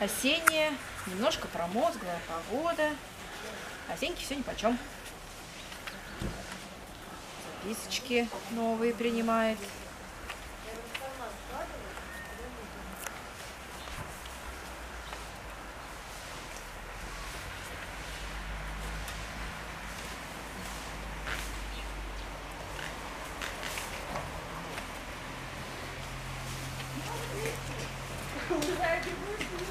осенняя, немножко промозглая погода. Зеньке все нипочем. Записочки новые принимает. Güzel görüyorsunuz.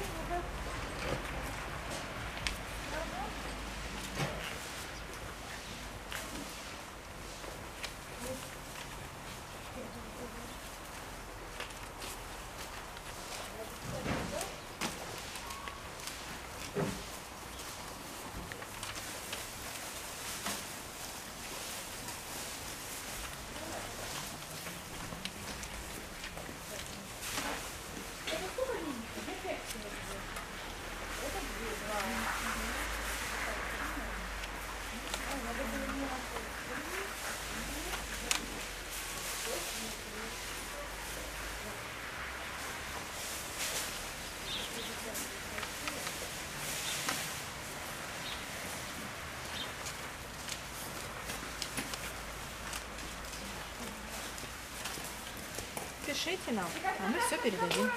Пишите нам, а мы все передадим.